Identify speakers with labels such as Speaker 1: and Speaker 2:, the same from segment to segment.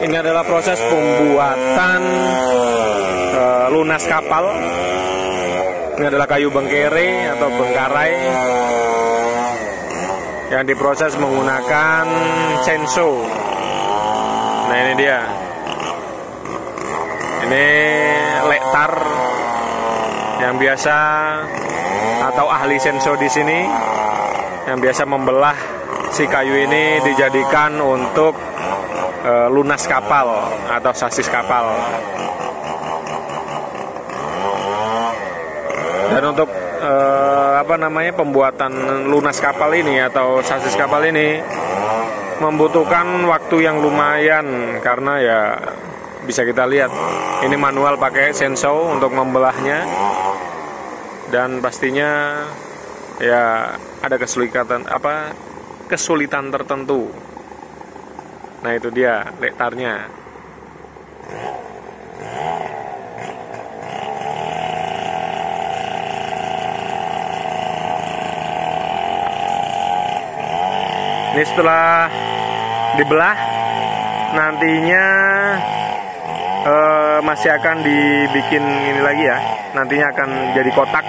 Speaker 1: Ini adalah proses pembuatan uh, lunas kapal. Ini adalah kayu bengkere atau bengkarai yang diproses menggunakan senso. Nah ini dia. Ini lektar yang biasa atau ahli senso di sini yang biasa membelah si kayu ini dijadikan untuk e, lunas kapal atau sasis kapal. Dan untuk e, apa namanya pembuatan lunas kapal ini atau sasis kapal ini membutuhkan waktu yang lumayan karena ya bisa kita lihat ini manual pakai senso untuk membelahnya dan pastinya ya ada kesulitan apa kesulitan tertentu nah itu dia lektarnya ini setelah dibelah nantinya uh, masih akan dibikin ini lagi ya. Nantinya akan jadi kotak.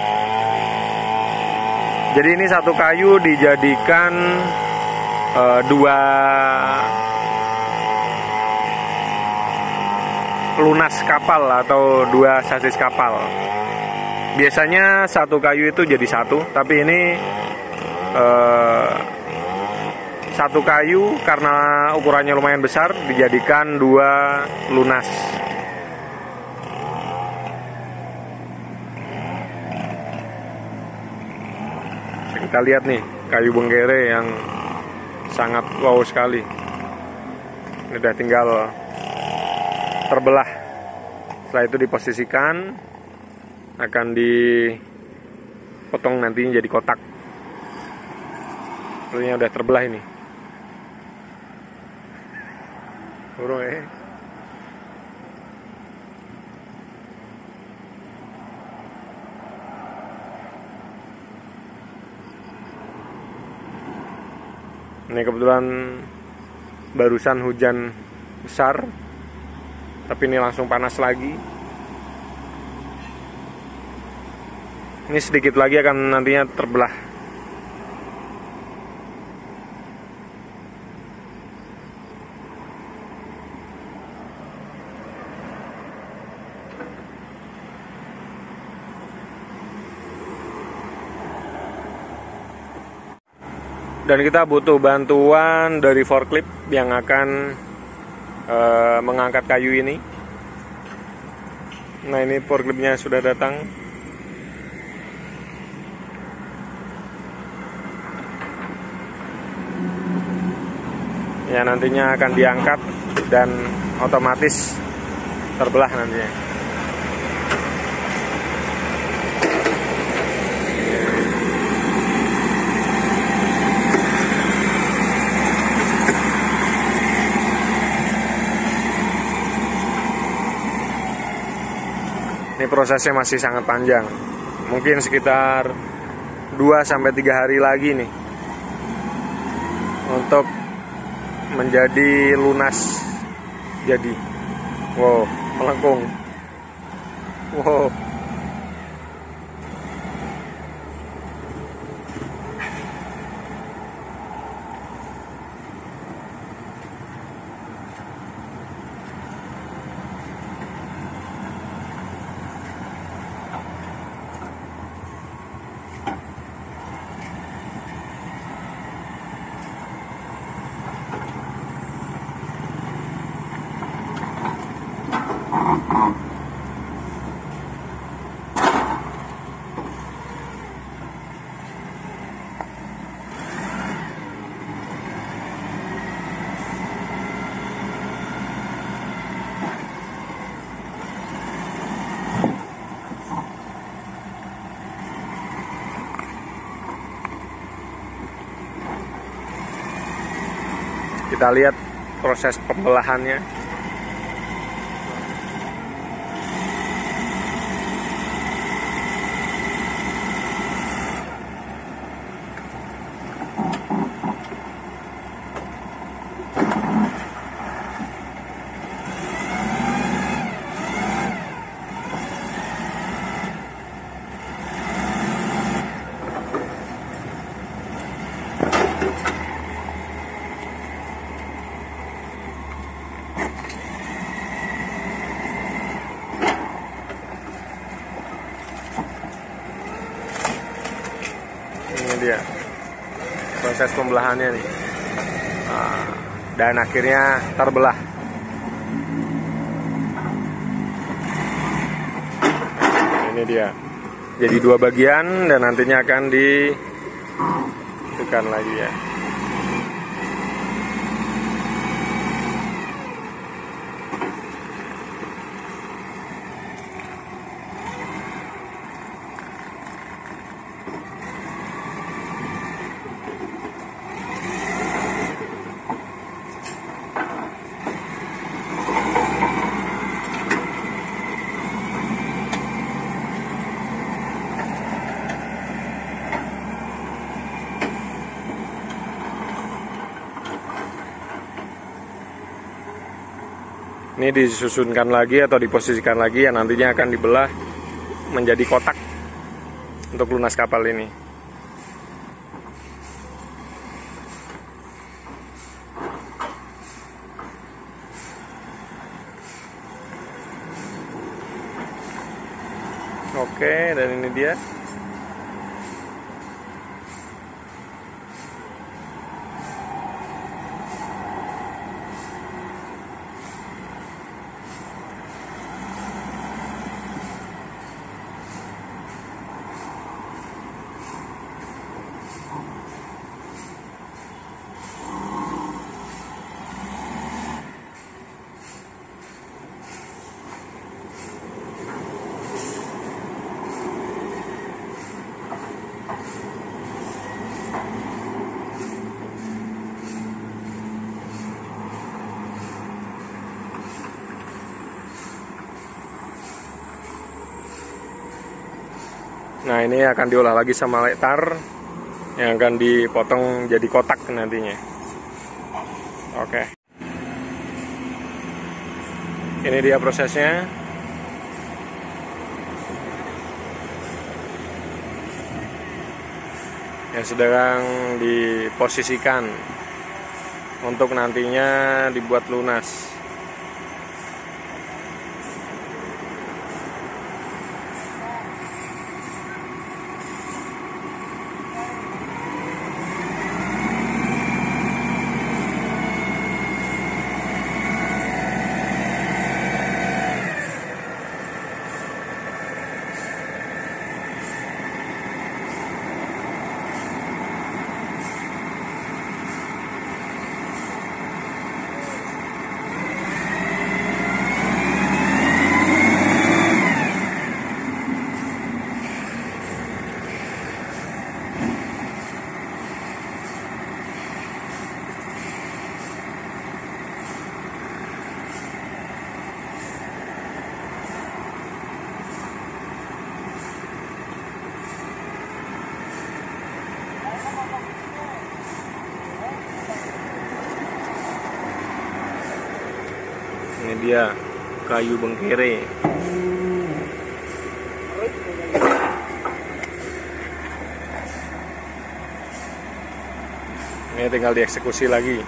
Speaker 1: Jadi ini satu kayu dijadikan uh, dua lunas kapal atau dua sasis kapal. Biasanya satu kayu itu jadi satu tapi ini uh, satu kayu karena ukurannya lumayan besar dijadikan dua lunas. Kita lihat nih kayu bengkere yang sangat wow sekali. Ini udah tinggal terbelah. Setelah itu diposisikan akan dipotong nantinya jadi kotak. Ini udah terbelah ini. Bro eh. Ini kebetulan barusan hujan besar Tapi ini langsung panas lagi. Ini sedikit lagi akan nantinya terbelah. Dan kita butuh bantuan dari forklift yang akan e, mengangkat kayu ini. Nah ini forkliftnya sudah datang. Ya nantinya akan diangkat dan otomatis terbelah nantinya. Ini prosesnya masih sangat panjang. Mungkin sekitar 2 sampai 3 hari lagi nih. Untuk menjadi lunas jadi. Wow, melengkung. Wow. Kita lihat proses pembelahannya dia proses pembelahannya nih. Nah, dan akhirnya terbelah. Ini dia. Jadi dua bagian dan nantinya akan ditekan lagi ya ini disusunkan lagi atau diposisikan lagi yang nantinya akan dibelah menjadi kotak untuk lunas kapal ini. Oke dan ini dia Nah ini akan diolah lagi sama lektar yang akan dipotong jadi kotak nantinya. Oke. Ini dia prosesnya. Yang sedang diposisikan untuk nantinya dibuat lunas. Ini dia kayu bengkere. Ini tinggal dieksekusi lagi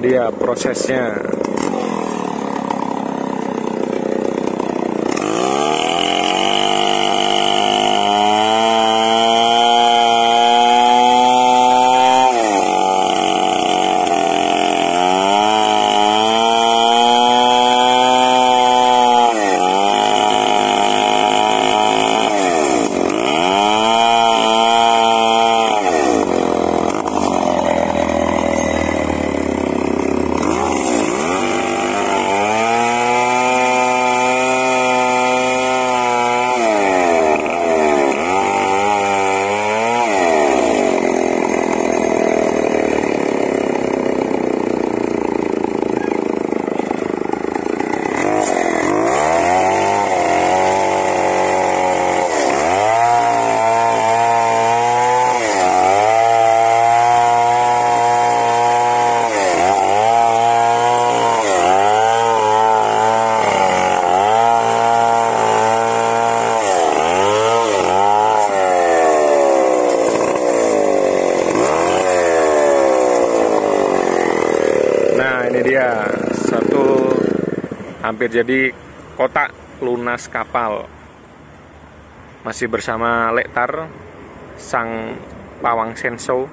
Speaker 1: dia prosesnya hampir jadi kotak lunas kapal. Masih bersama Lektar sang pawang senso.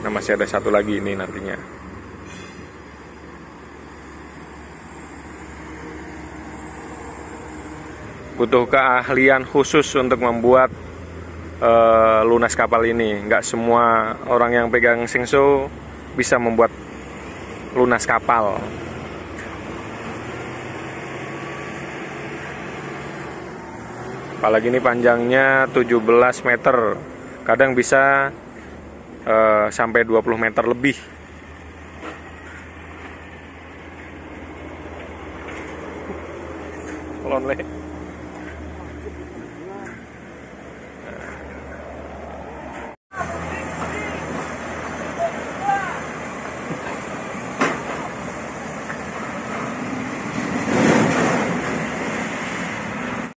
Speaker 1: Nah masih ada satu lagi ini nantinya. Butuh keahlian khusus untuk membuat uh, lunas kapal ini. Nggak semua orang yang pegang singso bisa membuat lunas kapal. Apalagi ini panjangnya 17 meter. Kadang bisa uh, sampai 20 meter lebih. Lonely.